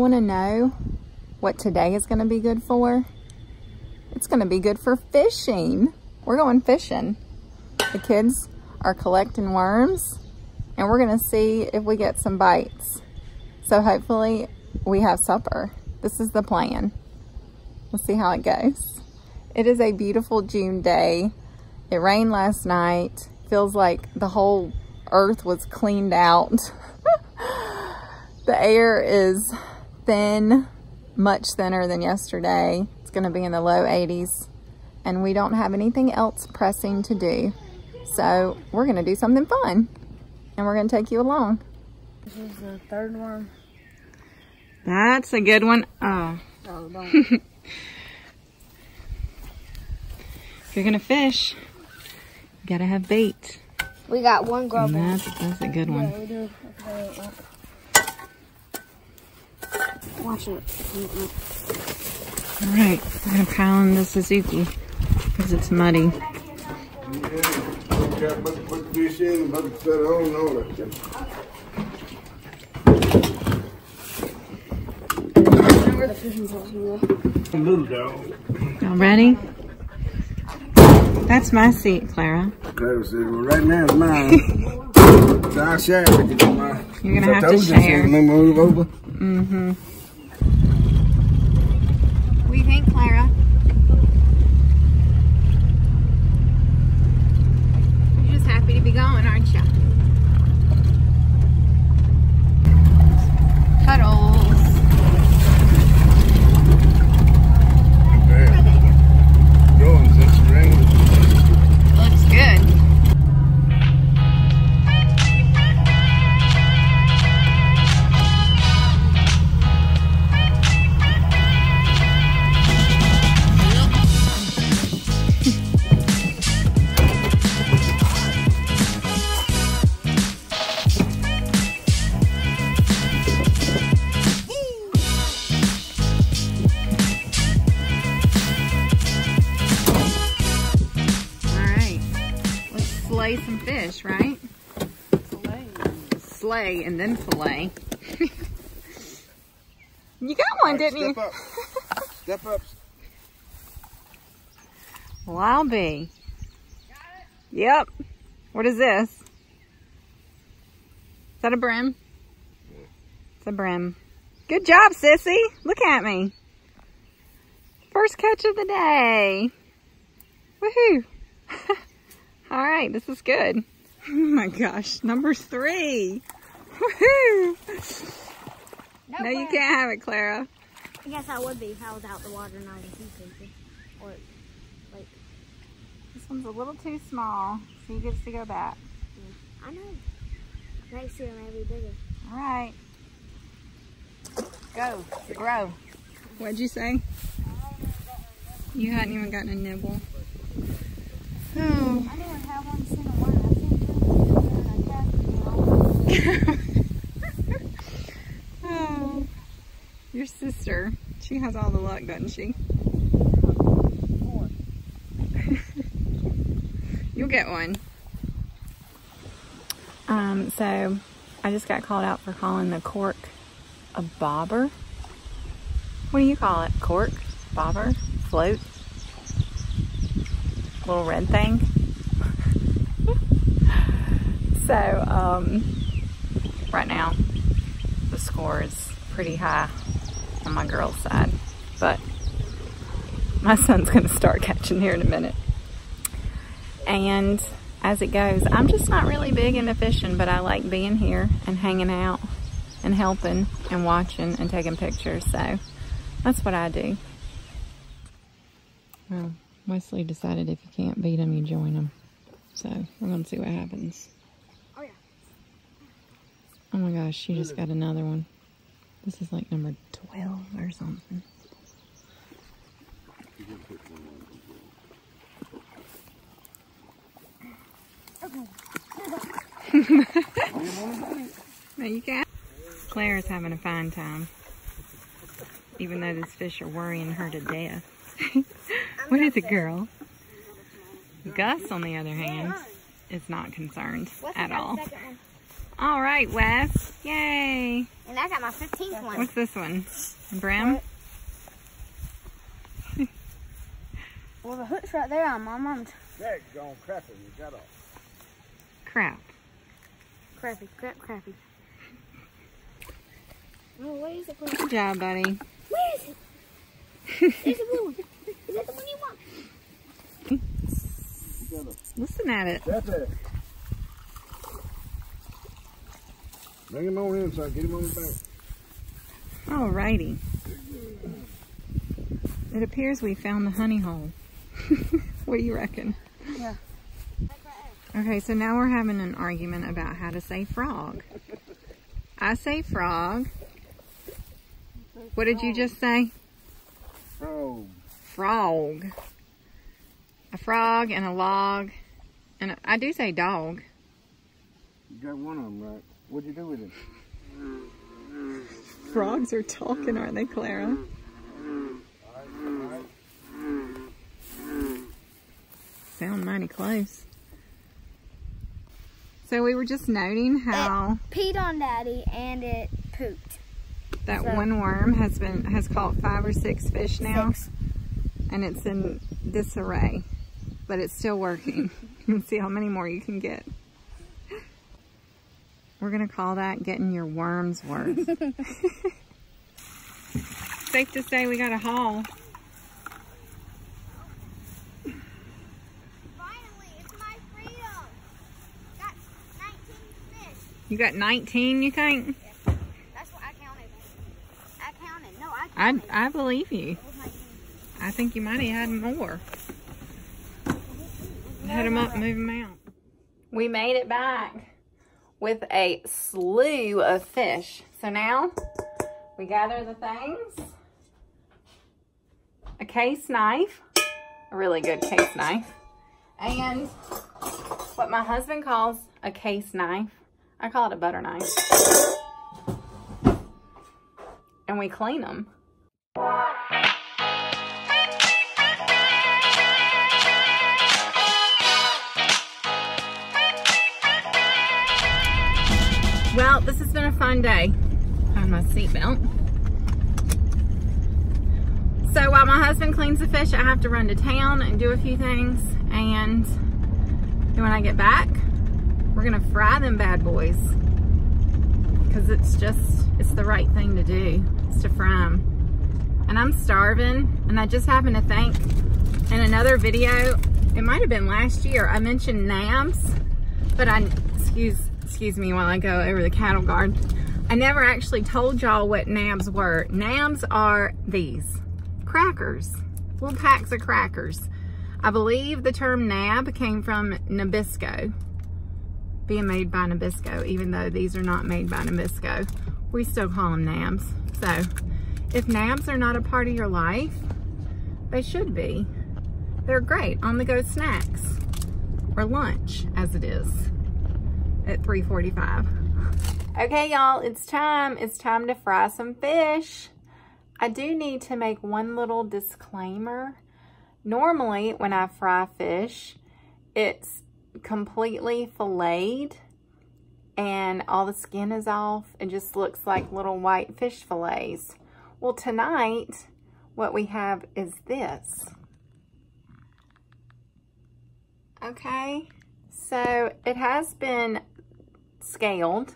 want to know what today is going to be good for? It's going to be good for fishing. We're going fishing. The kids are collecting worms and we're going to see if we get some bites. So hopefully we have supper. This is the plan. We'll see how it goes. It is a beautiful June day. It rained last night. Feels like the whole earth was cleaned out. the air is thin, much thinner than yesterday. It's gonna be in the low 80s and we don't have anything else pressing to do. So we're gonna do something fun and we're gonna take you along. This is the third one. That's a good one. Oh. Oh, don't. if you're gonna fish, you gotta have bait. we got one And grub. that's, that's a good Yeah, one. we do. Watch it. All right, we're gonna pound the Suzuki because it's muddy. Yeah, got put fish in, but set on all that stuff. Where the fishing supposed to be? Little dog. Y'all ready? That's my seat, Clara. Clara said, well, right now it's mine. so I'll share it with you. You're gonna have to share. so let me move over. Mm-hmm. And then fillet. you got one, didn't you? Step up. Step up. Well, I'll be. Yep. What is this? Is that a brim? It's a brim. Good job, sissy. Look at me. First catch of the day. Woohoo. All right, this is good. Oh my gosh, number three. Woohoo. No, you can't have it, Clara. I guess I would be if I was out the water and I was fishing. Or, like, This one's a little too small, so he gets to go back. I know. Next year maybe bigger. All right. Go. Grow. What'd you say? You hadn't even gotten a nibble. Oh. I didn't have one single one. I think I tested oh. Your sister. She has all the luck, doesn't she? You'll get one. Um, so I just got called out for calling the cork a bobber. What do you call it? Cork? Bobber? Float? Little red thing? so, um, right now, the score is pretty high on my girl's side, but my son's going to start catching here in a minute. And as it goes, I'm just not really big into fishing, but I like being here and hanging out and helping and watching and taking pictures. So that's what I do. Well, Wesley decided if you can't beat them, you join them. So we're going to see what happens. Oh, yeah. Oh my gosh, she just got another one. This is like number 12 or something. no, you can't. Claire's having a fine time. Even though these fish are worrying her to death. what is it, girl? Gus, on the other hand, is not concerned at all. All right, Wes. Yay. And I got my 15th one. What's this one? Brim? Well, the hook's right there on my mom's. That's gone crappy. You got off. Crap. Crappy, crap, crappy. Oh, where is the blue? Good job, buddy. Where is it? There's the blue one. Is that the one you want? You got off. Listen at it. That's it. Bring him on in, son. Get him on the back. Alrighty. It appears we found the honey hole. what do you reckon? Yeah. Okay, so now we're having an argument about how to say frog. I say frog. What did you just say? Oh, Frog. A frog and a log. And a, I do say dog. you got one of them right. What'd you do with it? Frogs are talking, aren't they, Clara? Sound mighty close. So we were just noting how Peed on daddy and it pooped. that so- one worm has been has caught five or six fish now, Six. and it's in disarray, but it's still working. you can see how many more you can get. We're gonna call that getting your worms worth. Safe to say we got a haul. Finally, it's my freedom. Got 19 fish. You got 19, you think? That's what I counted. I counted. No, I I, counted. I believe you. It was 19. I think you might have had more. Head them up, move them out. We made it back with a slew of fish. So now we gather the things. A case knife, a really good case knife, and what my husband calls a case knife. I call it a butter knife. And we clean them. Well, this has been a fun day. On my seatbelt. So while my husband cleans the fish, I have to run to town and do a few things. And when I get back, we're gonna fry them bad boys. Cause it's just, it's the right thing to do, is to fry them. And I'm starving, and I just happened to think in another video, it might have been last year, I mentioned nabs, but I, excuse, excuse me while I go over the cattle guard. I never actually told y'all what nabs were. Nabs are these, crackers, little packs of crackers. I believe the term nab came from Nabisco, being made by Nabisco, even though these are not made by Nabisco. We still call them nabs. So, if nabs are not a part of your life, they should be. They're great on-the-go snacks, or lunch, as it is, at 3.45. Okay, y'all, it's time. It's time to fry some fish. I do need to make one little disclaimer. Normally, when I fry fish, it's completely filleted and all the skin is off. It just looks like little white fish fillets. Well, tonight, what we have is this. Okay, so it has been scaled,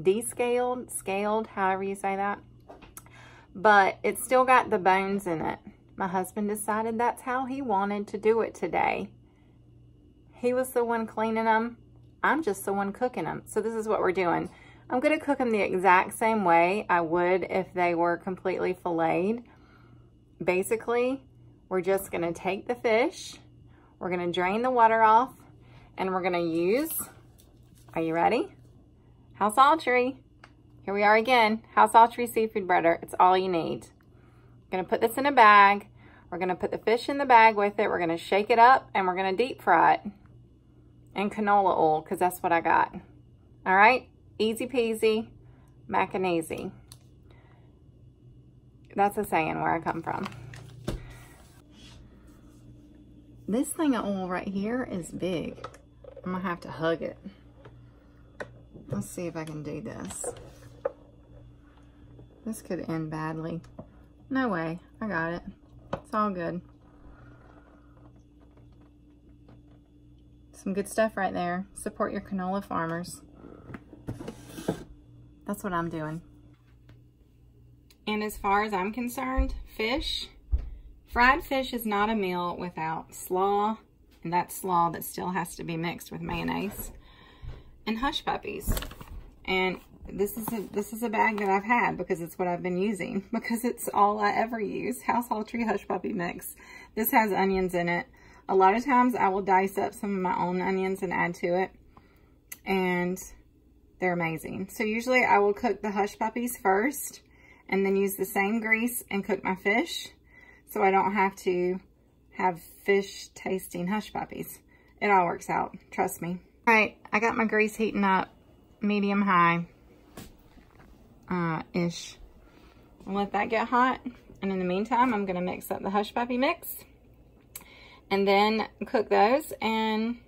descaled, scaled, however you say that. But it's still got the bones in it. My husband decided that's how he wanted to do it today. He was the one cleaning them. I'm just the one cooking them. So this is what we're doing. I'm going to cook them the exact same way I would if they were completely filleted. Basically, we're just going to take the fish, we're going to drain the water off, and we're going to use, are you ready? House Autry. Here we are again. House Autry seafood butter. It's all you need. Going to put this in a bag. We're going to put the fish in the bag with it. We're going to shake it up and we're going to deep fry it in canola oil because that's what I got. All right. Easy peasy, mac and easy. That's a saying where I come from. This thing of oil right here is big. I'm going to have to hug it. Let's see if I can do this. This could end badly. No way. I got it. It's all good. Some good stuff right there. Support your canola farmers. That's what I'm doing. And as far as I'm concerned, fish, fried fish is not a meal without slaw, and that slaw that still has to be mixed with mayonnaise, and hush puppies. And this is a this is a bag that I've had because it's what I've been using because it's all I ever use. House Autry Hush Puppy Mix. This has onions in it. A lot of times I will dice up some of my own onions and add to it. And they're amazing. So usually I will cook the hush puppies first and then use the same grease and cook my fish so I don't have to have fish tasting hush puppies. It all works out, trust me. All right, I got my grease heating up medium high uh, ish. I'll let that get hot. And in the meantime, I'm gonna mix up the hush puppy mix and then cook those and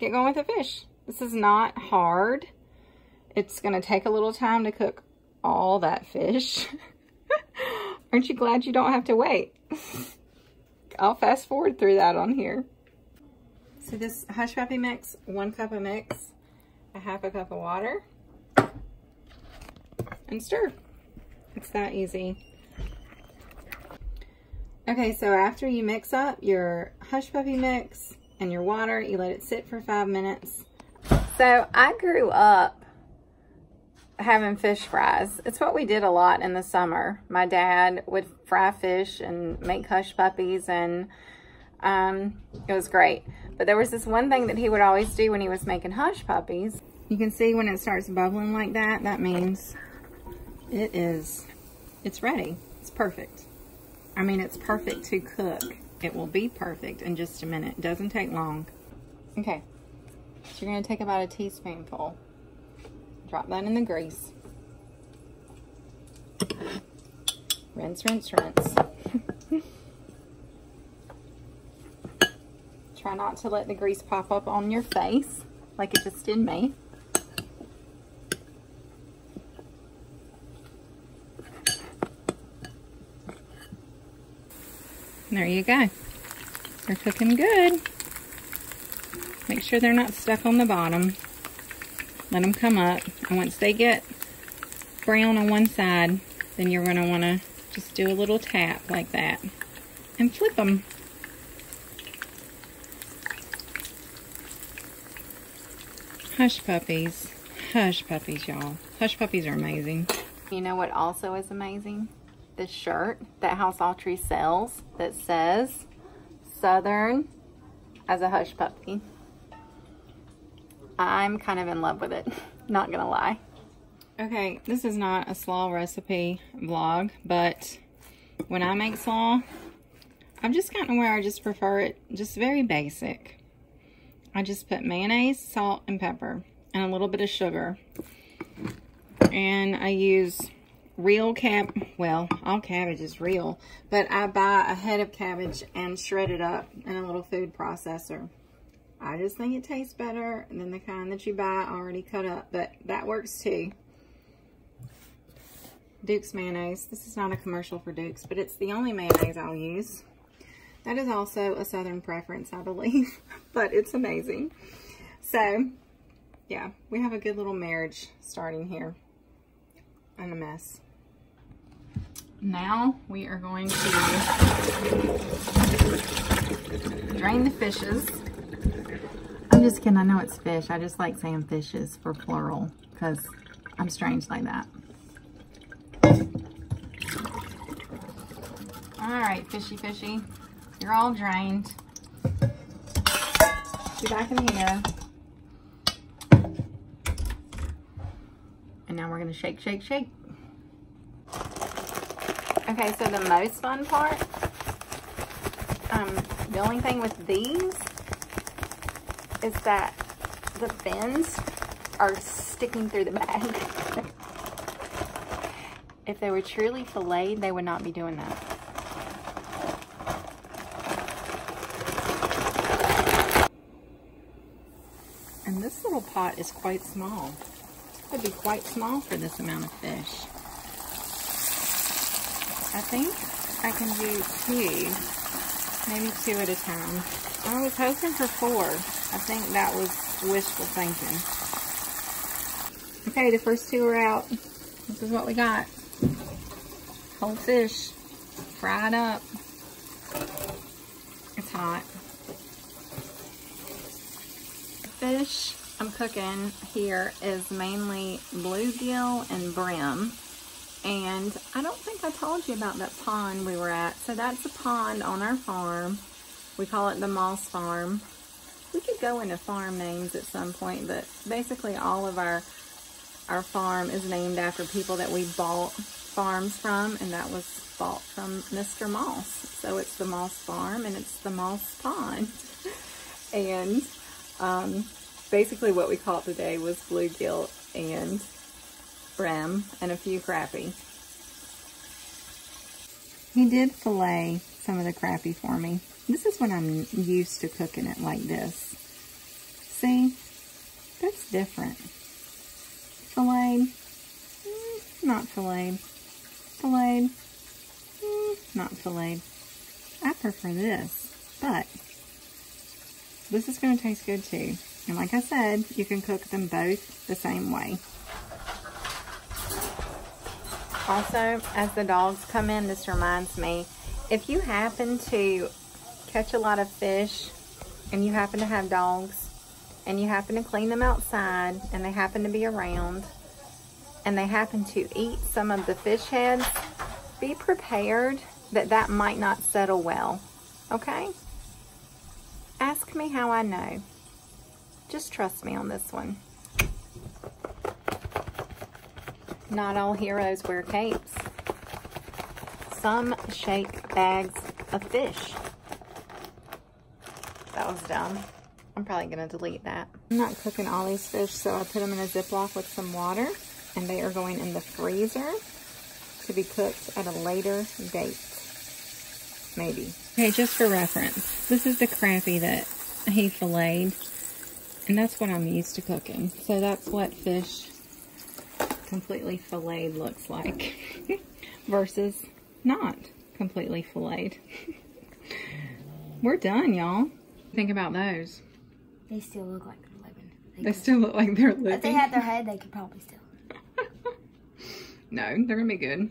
get going with the fish. This is not hard. It's gonna take a little time to cook all that fish. Aren't you glad you don't have to wait? I'll fast forward through that on here. So this hush puppy mix, one cup of mix, a half a cup of water, and stir. It's that easy. Okay, so after you mix up your hush puppy mix and your water, you let it sit for five minutes. So I grew up having fish fries. It's what we did a lot in the summer. My dad would fry fish and make hush puppies and um, it was great. But there was this one thing that he would always do when he was making hush puppies. You can see when it starts bubbling like that, that means it is, it's ready. It's perfect. I mean, it's perfect to cook. It will be perfect in just a minute. It doesn't take long. Okay, so you're gonna take about a teaspoonful. Drop that in the grease. Rinse, rinse, rinse. Try not to let the grease pop up on your face like it just did me. There you go. They're cooking good. Make sure they're not stuck on the bottom. Let them come up. And once they get brown on one side, then you're going to want to just do a little tap like that. And flip them. Hush puppies. Hush puppies, y'all. Hush puppies are amazing. You know what also is amazing? This shirt that House Autry sells that says Southern as a hush puppy. I'm kind of in love with it, not gonna lie. Okay, this is not a slaw recipe vlog, but when I make slaw, I've just gotten where I just prefer it just very basic. I just put mayonnaise, salt, and pepper, and a little bit of sugar. And I use real cab, well, all cabbage is real, but I buy a head of cabbage and shred it up in a little food processor. I just think it tastes better than the kind that you buy already cut up, but that works too. Duke's mayonnaise. This is not a commercial for Duke's, but it's the only mayonnaise I'll use. That is also a Southern preference, I believe, but it's amazing. So, yeah, we have a good little marriage starting here and a mess. Now we are going to drain the fishes. I'm just kidding, I know it's fish. I just like saying fishes for plural because I'm strange like that. All right, fishy fishy. You're all drained. Get back in here. And now we're gonna shake, shake, shake. Okay, so the most fun part, um, the only thing with these is that the fins are sticking through the bag. if they were truly filleted, they would not be doing that. And this little pot is quite small. That'd be quite small for this amount of fish. I think I can do two, maybe two at a time. I was hoping for four. I think that was wishful thinking. Okay, the first two are out. This is what we got. Whole fish, fried up. It's hot. Fish I'm cooking here is mainly bluegill and brim. And I don't think I told you about that pond we were at. So that's a pond on our farm. We call it the Moss Farm. We could go into farm names at some point, but basically all of our our farm is named after people that we bought farms from, and that was bought from Mr. Moss. So it's the Moss Farm, and it's the Moss Pond. and um, basically what we caught today was bluegill and brim and a few crappie. He did fillet some of the crappie for me. This is when I'm used to cooking it like this. See? That's different. Filleted. Mm, not filleted. Filleted. Mm, not filleted. I prefer this, but this is going to taste good too. And like I said, you can cook them both the same way. Also, as the dogs come in, this reminds me, if you happen to catch a lot of fish and you happen to have dogs and you happen to clean them outside and they happen to be around and they happen to eat some of the fish heads, be prepared that that might not settle well, okay? Ask me how I know. Just trust me on this one. Not all heroes wear capes. Some shake bags of fish. That was dumb. I'm probably going to delete that. I'm not cooking all these fish, so I put them in a Ziploc with some water, and they are going in the freezer to be cooked at a later date. Maybe. Okay, just for reference, this is the crappie that he filleted. And that's what I'm used to cooking. So that's what fish completely filleted looks like versus not completely filleted. We're done, y'all. Think about those. They still look like they're living. They, They still look like they're living. if they had their head, they could probably still. no, they're gonna be good.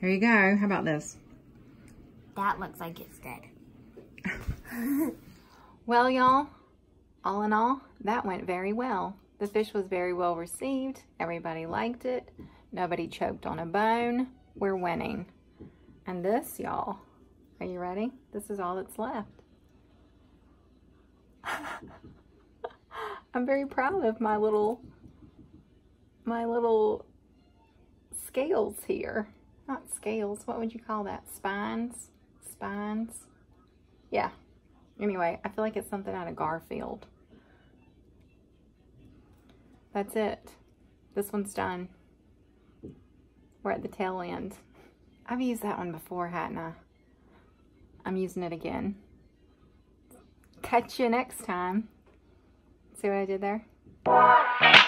Here you go. How about this? That looks like it's dead. Well, y'all, all in all, that went very well. The fish was very well received. Everybody liked it. Nobody choked on a bone. We're winning. And this, y'all, are you ready? This is all that's left. I'm very proud of my little, my little scales here. Not scales, what would you call that? Spines? Spines? Yeah, Anyway, I feel like it's something out of Garfield. That's it. This one's done. We're at the tail end. I've used that one before, hadn't I? I'm using it again. Catch you next time. See what I did there?